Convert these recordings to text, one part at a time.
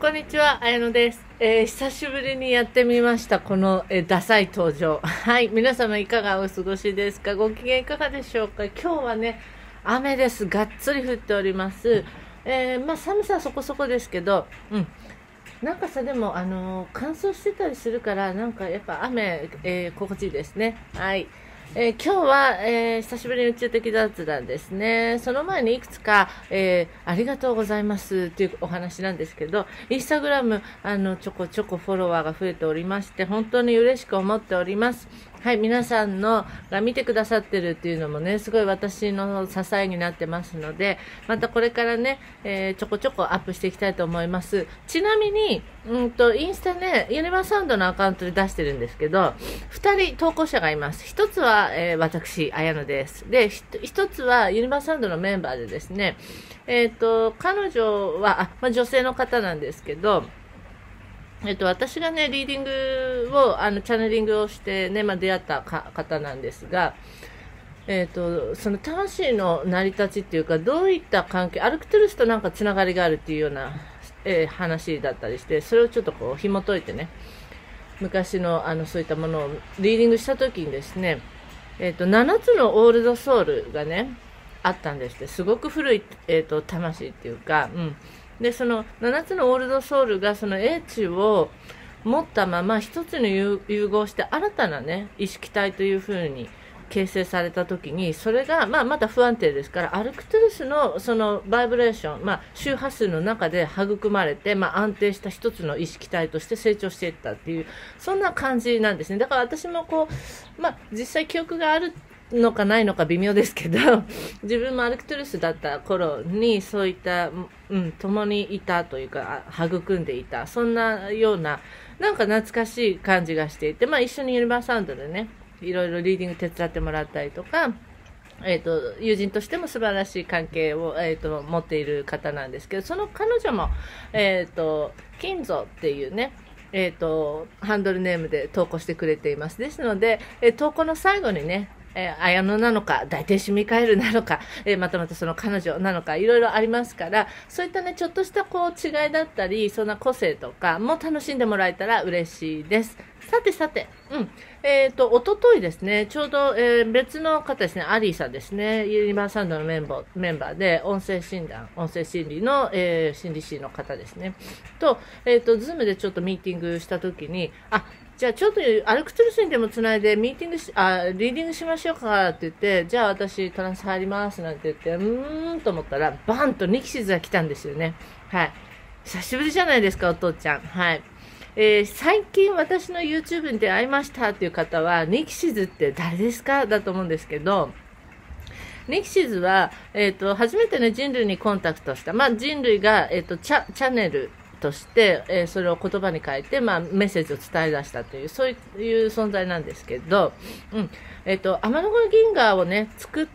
こんにちは、あやのです。えー、久しぶりにやってみました、この、えー、ダサい登場。はい、皆様いかがお過ごしですか？ご機嫌いかがでしょうか？今日はね、雨です。がっつり降っております。えー、まあ、寒さはそこそこですけど、うん。なんかさ、でも、あの乾燥してたりするから、なんかやっぱ雨、え心地いいですね。はい。えー、今日は、えー、久しぶりに宇宙的雑談ですね。その前にいくつか、えー、ありがとうございますというお話なんですけど、インスタグラム、あの、ちょこちょこフォロワーが増えておりまして、本当に嬉しく思っております。はい、皆さんのが見てくださってるっていうのもね、すごい私の支えになってますので、またこれからね、えー、ちょこちょこアップしていきたいと思います。ちなみに、うんと、インスタね、ユニバーサウンドのアカウントで出してるんですけど、二人投稿者がいます。一つは、えー、私、綾野です。で、一つはユニバーサウンドのメンバーでですね、えっ、ー、と、彼女は、あ、まあ、女性の方なんですけど、えっと、私がね、リーディングを、あの、チャネリングをしてね、まあ、出会った方なんですが、えっと、その魂の成り立ちっていうか、どういった関係、アルクトゥルスとなんかつながりがあるっていうような、えー、話だったりして、それをちょっとこう、紐解いてね、昔の、あの、そういったものをリーディングした時にですね、えっと、7つのオールドソウルがね、あったんですって、すごく古い、えっと、魂っていうか、うん。でその7つのオールドソウルがその英知を持ったまま一つに融合して新たなね意識体というふうに形成された時にそれが、まあ、まだ不安定ですからアルクトゥルスのそのバイブレーション、まあ、周波数の中で育まれて、まあ、安定した一つの意識体として成長していったっていうそんな感じなんですね。だから私もこう、まあ、実際記憶があるのかないのか微妙ですけど、自分もアルクトゥルスだった頃にそういった、うん、共にいたというか、育んでいた、そんなような、なんか懐かしい感じがしていて、まあ一緒にユニバーサウンドでね、いろいろリーディング手伝ってもらったりとか、えっ、ー、と、友人としても素晴らしい関係を、えっ、ー、と、持っている方なんですけど、その彼女も、えっ、ー、と、金蔵っていうね、えっ、と、ハンドルネームで投稿してくれています。ですので、え投稿の最後にね、えー、綾乃なのか、大天使ミカエルなのか、えー、またまたその彼女なのか、いろいろありますから、そういったね、ちょっとしたこう違いだったり、そんな個性とかも楽しんでもらえたら嬉しいです。さてさて、うん。えっ、ー、と、おとといですね、ちょうど、えー、別の方ですね、アリーさんですね、ユニバーサンドのメンバーメンバーで、音声診断、音声心理の、えー、心理師の方ですね、と、えっ、ー、と、ズームでちょっとミーティングしたときに、あ、じゃあちょっとアルクトゥルスにでもつないでミーティングし、あ、リーディングしましょうかって言って、じゃあ私トランス入りますなんて言って、うーんと思ったら、バンとニキシズが来たんですよね。はい。久しぶりじゃないですか、お父ちゃん。はい。えー、最近私の YouTube に出会いましたっていう方は、ニキシズって誰ですか？だと思うんですけど、ニキシズは、えっ、ー、と、初めてね、人類にコンタクトした。まあ、人類が、えっ、ー、と、チャ、チャンネルとして、えー、それを言葉に変えて、まあ、メッセージを伝え出したという、そういう存在なんですけど、うん。えっ、と、天の川銀河をね、作っ、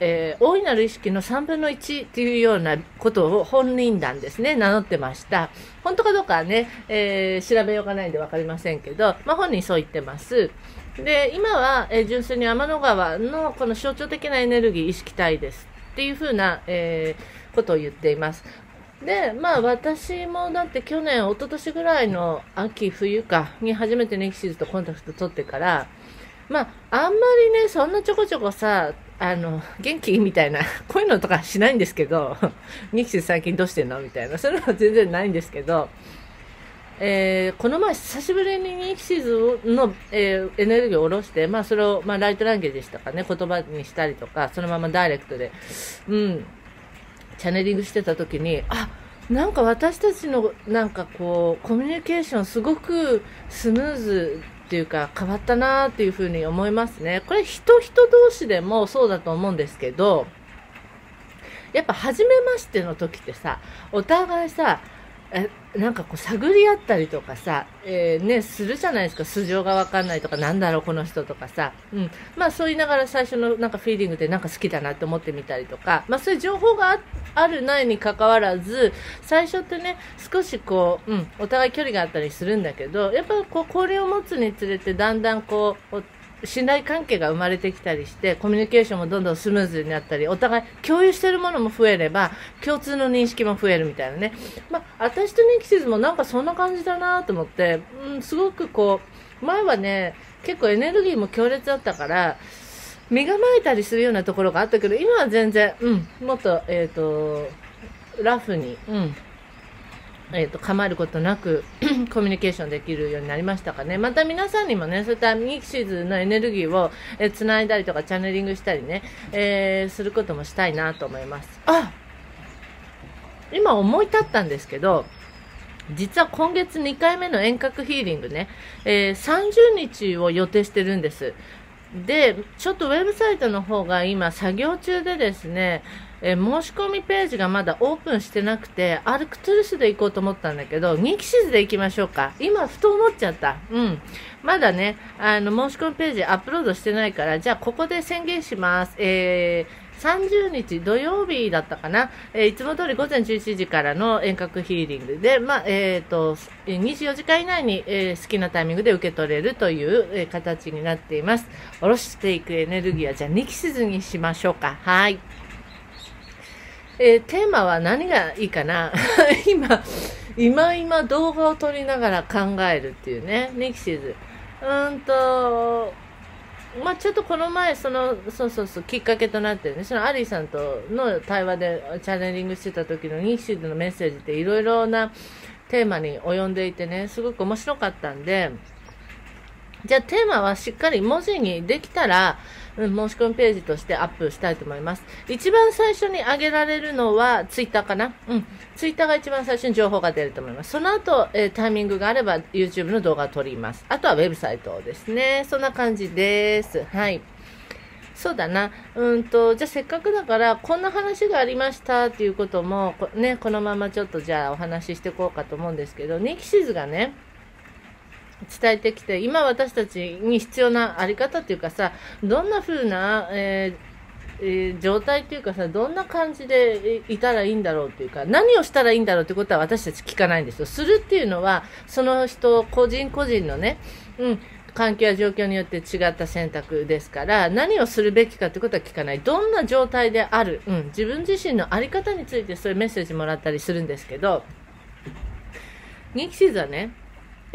えー、大いなる意識の3分の1っていうようなことを本人団ですね、名乗ってました。本当かどうかはね、えー、調べようがないんで分かりませんけど、まあ、本人そう言ってます。で、今は、えー、純粋に天の川のこの象徴的なエネルギー、意識体ですっていうふうな、えー、ことを言っています。で、まあ私もだって去年、一昨年ぐらいの秋、冬かに初めてネキシズとコンタクト取ってから、まあ、あんまりね、そんなちょこちょこさ、あの、元気？みたいな、こういうのとかしないんですけど、ニキシ最近どうしてんの？みたいな、そういうのは全然ないんですけど、えー、この前久しぶりにニキシーズの、えー、エネルギーを下ろして、まあそれを、まあライトランゲージですとかね、言葉にしたりとか、そのままダイレクトで、うん、チャネリングしてた時に、あ、なんか私たちのなんかこう、コミュニケーションすごくスムーズっていうか変わったなっていうふうに思いますね。これ人人同士でもそうだと思うんですけど、やっぱ初めましての時ってさ、お互いさ、なんかこう探り合ったりとかさ、えー、ね、するじゃないですか。素性がわかんないとか、なんだろう、この人とかさ。うん。まあそう言いながら最初のなんかフィーリングでなんか好きだなって思ってみたりとか、まあそういう情報があるないに関わらず、最初ってね、少しこう、うん、お互い距離があったりするんだけど、やっぱこう、これを持つにつれてだんだんこう、信頼関係が生まれてきたりしてコミュニケーションもどんどんスムーズになったりお互い共有してるものも増えれば共通の認識も増えるみたいなね、まあ、私とニキシズもなんかそんな感じだなと思って、うん、すごくこう前はね結構エネルギーも強烈だったから身構えたりするようなところがあったけど今は全然、うん、もっと,、えーと、ラフに、うんえーと、構えることなく コミュニケーションできるようになりましたかね。また皆さんにもね、そういったミキシーズのエネルギーを、えー、繋いだりとかチャネリングしたりね、えー、することもしたいなと思います。あ今思い立ったんですけど、実は今月2回目の遠隔ヒーリングね、えー、30日を予定してるんです。で、ちょっとウェブサイトの方が今作業中でですね、え申し込みページがまだオープンしてなくて、アルクトゥルスで行こうと思ったんだけど、ニキシズで行きましょうか。今、ふと思っちゃった。うん。まだね、あの、申し込みページアップロードしてないから、じゃあここで宣言します。えー30日土曜日だったかな、えー、いつも通り午前11時からの遠隔ヒーリングで、まあ、え、ー、と、24時間以内に、えー、好きなタイミングで受け取れるという、え形になっています。下ろしていくエネルギーは、じゃあ、ニキシズにしましょうか。はい。えテーマは何がいいかな？今、今今動画を撮りながら考えるっていうね、ニキシズ。うんと、まあ、ちょっとこの前その、そうそうそう、きっかけとなってね、そのアリーさんとの対話でチャネリングしてた時のニキシズのメッセージっていろいろなテーマに及んでいてね、すごく面白かったんで、じゃあテーマはしっかり文字にできたら、うん、申し込みページとしてアップしたいと思います。一番最初に上げられるのはツイッターかな？うん。ツイッターが一番最初に情報が出ると思います。その後、えー、タイミングがあれば YouTube の動画を撮ります。あとはウェブサイトですね。そんな感じです。はい。そうだな。うんと、じゃあせっかくだから、こんな話がありましたっていうことも、ね、このままちょっとじゃあお話ししていこうかと思うんですけど、ニキシズがね、伝えてきて、今私たちに必要なあり方っていうかさ、どんな風な、えーえー、状態っていうかさ、どんな感じでいたらいいんだろうっていうか、何をしたらいいんだろうってことは私たち聞かないんですよ。するっていうのは、その人、個人個人のね、うん、環境や状況によって違った選択ですから、何をするべきかってことは聞かない。どんな状態である、うん、自分自身のあり方についてそういうメッセージもらったりするんですけど、人気シーズはね、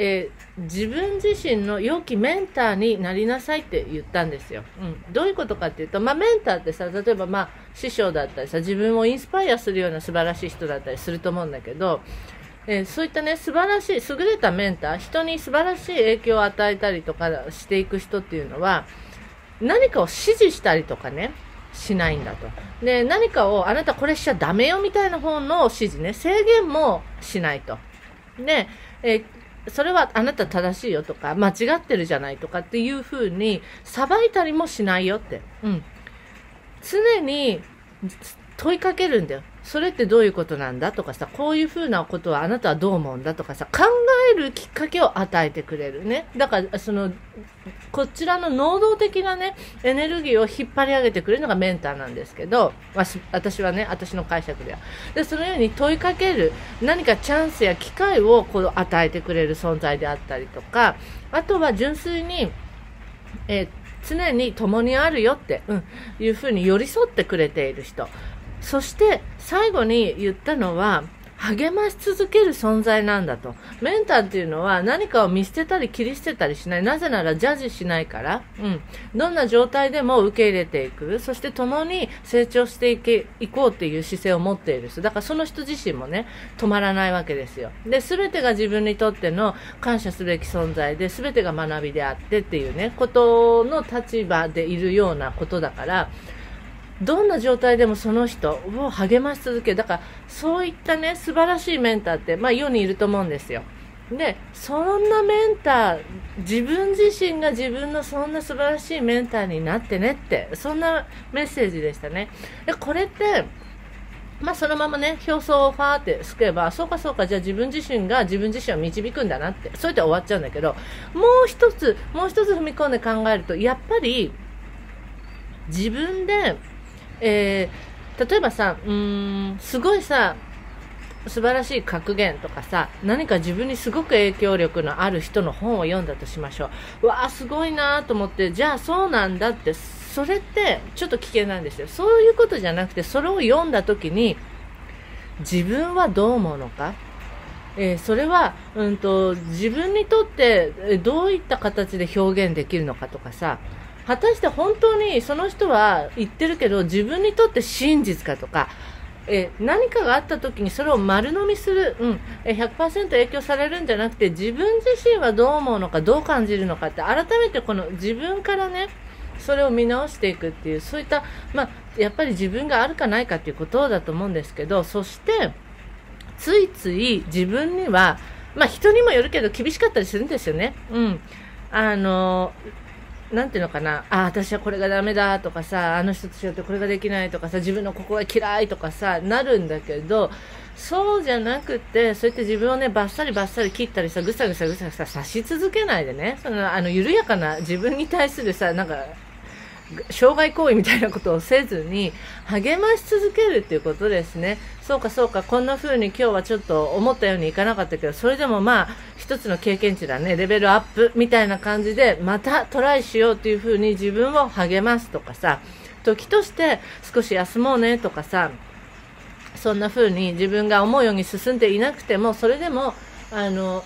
えー、自分自身の良きメンターになりなさいって言ったんですよ。うん、どういうことかっていうと、まあ、メンターってさ、例えば、まあ、師匠だったりさ、自分をインスパイアするような素晴らしい人だったりすると思うんだけど、えー、そういったね、素晴らしい、優れたメンター、人に素晴らしい影響を与えたりとかしていく人っていうのは、何かを指示したりとかね、しないんだと。で、何かを、あなたこれしちゃダメよみたいな方の指示ね、制限もしないと。で、えーそれはあなた正しいよとか、間違ってるじゃないとかっていうふうに、裁いたりもしないよって。うん。常に問いかけるんだよ。それってどういうことなんだとかさ、こういうふうなことはあなたはどう思うんだとかさ、考えるきっかけを与えてくれるね。だから、その、こちらの能動的なね、エネルギーを引っ張り上げてくれるのがメンターなんですけど、私はね、私の解釈では。で、そのように問いかける、何かチャンスや機会をこう与えてくれる存在であったりとか、あとは純粋に、えー常に共にあるよって、うん、いうふうに寄り添ってくれている人。そして最後に言ったのは、励まし続ける存在なんだと。メンターっていうのは何かを見捨てたり切り捨てたりしない。なぜならジャッジしないから。うん。どんな状態でも受け入れていく。そして共に成長していけ、いこうっていう姿勢を持っている人。だからその人自身もね、止まらないわけですよ。で、すべてが自分にとっての感謝すべき存在で、すべてが学びであってっていうね、ことの立場でいるようなことだから、どんな状態でもその人を励まし続ける。だから、そういったね、素晴らしいメンターって、まあ世にいると思うんですよ。で、そんなメンター、自分自身が自分のそんな素晴らしいメンターになってねって、そんなメッセージでしたね。で、これって、まあそのままね、表層をファーってすけば、そうかそうか、じゃあ自分自身が自分自身を導くんだなって、そうやって終わっちゃうんだけど、もう一つ、もう一つ踏み込んで考えると、やっぱり、自分でえー、例えばさ、うん、すごいさ、素晴らしい格言とかさ何か自分にすごく影響力のある人の本を読んだとしましょう。わあすごいなと思ってじゃあそうなんだってそれってちょっと危険なんですよ。そういうことじゃなくてそれを読んだ時に自分はどう思うのか？えー、それは、うんと、自分にとってどういった形で表現できるのかとかさ果たして本当にその人は言ってるけど自分にとって真実かとかえ何かがあった時にそれを丸飲みする、うん、え100%影響されるんじゃなくて自分自身はどう思うのかどう感じるのかって改めてこの自分からねそれを見直していくっていうそういった、まあ、やっぱり自分があるかないかっていうことだと思うんですけどそしてついつい自分には、まあ、人にもよるけど厳しかったりするんですよね。うん。あの、なんていうのかな、あ、私はこれがダメだとかさ、あの人と違ってこれができないとかさ、自分のここが嫌いとかさ、なるんだけど、そうじゃなくて、そうやって自分をね、バッサリバッサリ切ったりさ、ぐさぐさぐさぐさ刺し続けないでね、その、あの、緩やかな自分に対するさ、なんか、障害行為みたいなことをせずに励まし続けるっていうことですね。そうかそうか、こんな風に今日はちょっと思ったようにいかなかったけど、それでもまあ、一つの経験値だね、レベルアップみたいな感じで、またトライしようっていう風に自分を励ますとかさ、時として少し休もうねとかさ、そんな風に自分が思うように進んでいなくても、それでも、あの、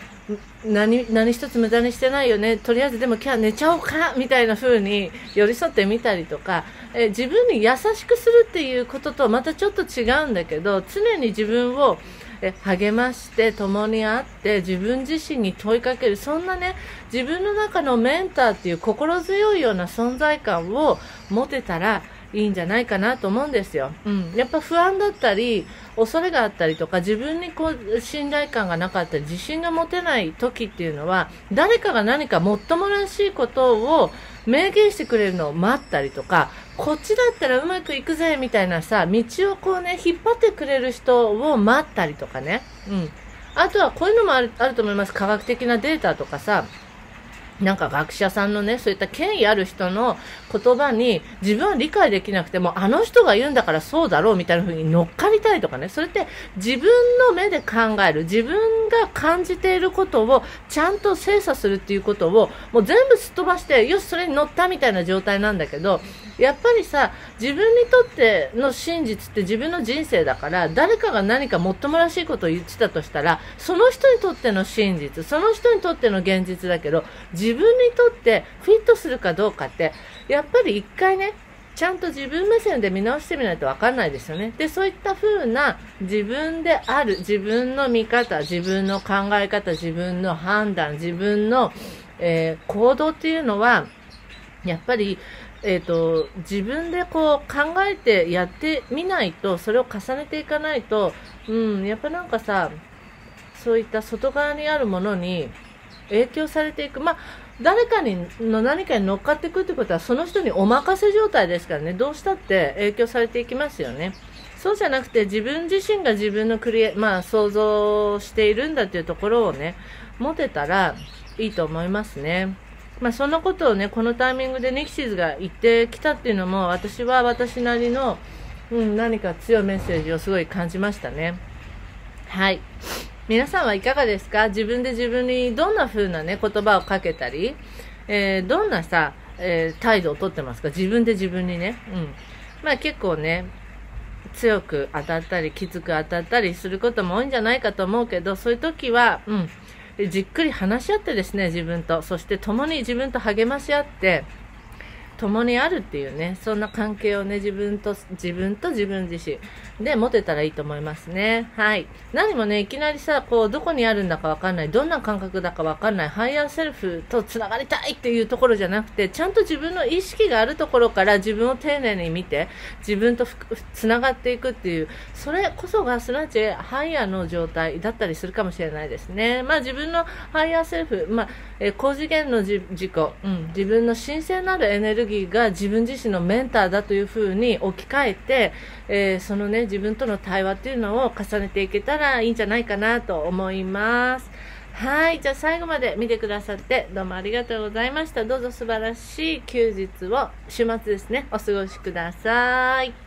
何何一つ無駄にしてないよね、とりあえずでも今日は寝ちゃおうかみたいな風に寄り添ってみたりとか、え自分に優しくするっていうこととまたちょっと違うんだけど、常に自分をえ励まして共にあって自分自身に問いかける。そんなね自分の中のメンターっていう心強いような存在感を持てたらいいんじゃないかなと思うんですよ。うん。やっぱ不安だったり、恐れがあったりとか、自分にこう、信頼感がなかったり、自信が持てない時っていうのは、誰かが何かもっともらしいことを明言してくれるのを待ったりとか、こっちだったらうまくいくぜ、みたいなさ、道をこうね、引っ張ってくれる人を待ったりとかね。うん。あとはこういうのもあるあると思います。科学的なデータとかさ、なんか学者さんのね、そういった権威ある人の言葉に自分は理解できなくても、あの人が言うんだからそうだろうみたいな風に乗っかりたいとかね、それって自分の目で考える、自分が感じていることをちゃんと精査するっていうことを、もう全部すっ飛ばして、よし、それに乗ったみたいな状態なんだけど、やっぱりさ、自分にとっての真実って自分の人生だから、誰かが何かもっともらしいことを言ってたとしたら、その人にとっての真実、その人にとっての現実だけど、自分にとってフィットするかどうかって、やっぱり一回ね、ちゃんと自分目線で見直してみないとわかんないですよね。で、そういった風な自分である、自分の見方、自分の考え方、自分の判断、自分の、えー、行動っていうのは、やっぱりえーと、自分でこう考えてやってみないとそれを重ねていかないと、うん、やっぱなんかさそういった外側にあるものに影響されていく、まあ、誰かにの何かに乗っかっていくってことはその人にお任せ状態ですからねどうしたって影響されていきますよね。そうじゃなくて自分自身が自分のクリエ、まあ、想像しているんだっていうところをね持てたらいいと思いますね。まあ、そんなことをね、このタイミングでネキシズが言ってきたっていうのも、私は私なりの、うん、何か強いメッセージをすごい感じましたね。はい。皆さんはいかがですか？自分で自分にどんな風なね、言葉をかけたり、えー、どんなさ、えー、態度をとってますか？自分で自分にね。うん。まあ結構ね、強く当たったり、きつく当たったりすることも多いんじゃないかと思うけど、そういう時は、うん、じっくり話し合ってですね、自分と、そして共に自分と励まし合って、共にあるっていうね、そんな関係をね、自分と、自分と自分自身で持てたらいいと思いますね。はい。何もね、いきなりさ、こう、どこにあるんだかわかんない、どんな感覚だかわかんない、ハイヤーセルフと繋がりたいっていうところじゃなくて、ちゃんと自分の意識があるところから自分を丁寧に見て、自分と繋がっていくっていう、それこそが、すなわち、ハイヤーの状態だったりするかもしれないですね。まあ自分のハイヤーセルフ、まあ、えー、高次元の自己、うん、自分の神聖なるエネルギーが自分自身のメンターだというふうに置き換えて、えー、そのね、自分との対話っていうのを重ねていけたらいいんじゃないかなと思います。はい。じゃあ最後まで見てくださってどうもありがとうございました。どうぞ素晴らしい休日を、週末ですね、お過ごしください。